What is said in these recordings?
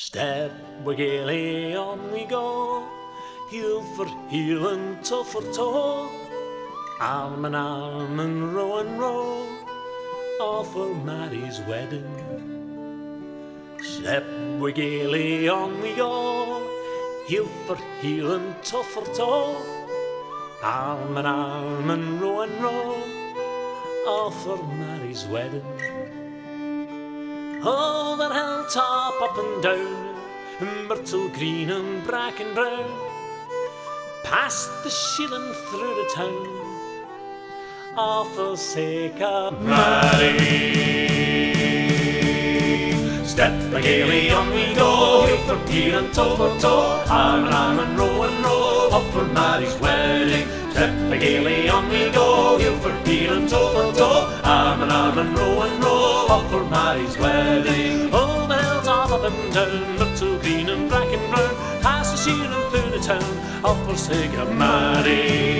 Step gaily on we go, heel for heel and toe for toe, arm in arm and row and row, all for Mary's wedding. Step gaily on we go, heel for heel and toe for toe, arm in arm and row and row, all for Mary's wedding. That hilltop up and down, myrtle green and bracken brown, past the shieling through the town, all for sake of Mary. Step gaily on we go, heel for heel and toe for toe, arm in arm and row and row, up for Mary's wedding. Step gaily on we go, heel for heel and toe for toe, arm in arm and row and up for Mary's wedding. Oh, the hills are up and down, look so green and black and brown, past the sheer and through the town, up for of Mary.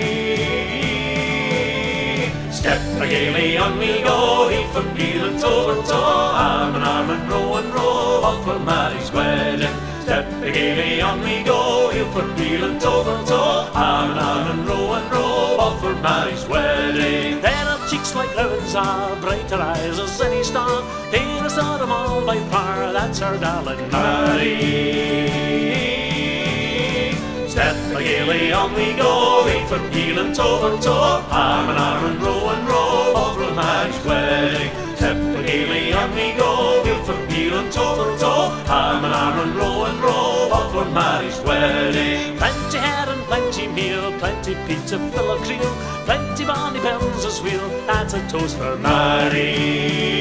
Step gaily on we go, heel for heel and toe for toe, arm in arm and row and row, up for Mary's wedding. Step gaily on we go, heel for heel and toe for toe, arm in arm and row and row, up for Mary's wedding. There are brighter eyes as any star, dearest of them all by far, that's our darling Mary. Step gaily on we go, heel for heel and toe for toe, arm in arm and row and row, up for Mary's wedding. Step gaily on we go, heel for heel and toe for toe, arm in arm and row and row, for Mary's wedding. Plenty hair and plenty meal, plenty pizza full of cream, plenty bonny bells as wheel, that's a toast for Mary.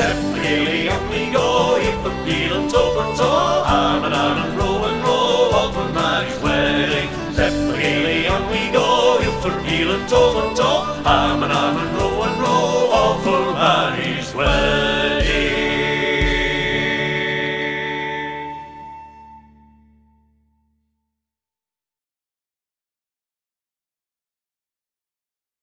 Step gaily on we go, heel for heel and toe for toe, arm in arm and row and row, up for Mary's wedding. Step gaily on we go, heel for heel and toe for toe, arm in arm and row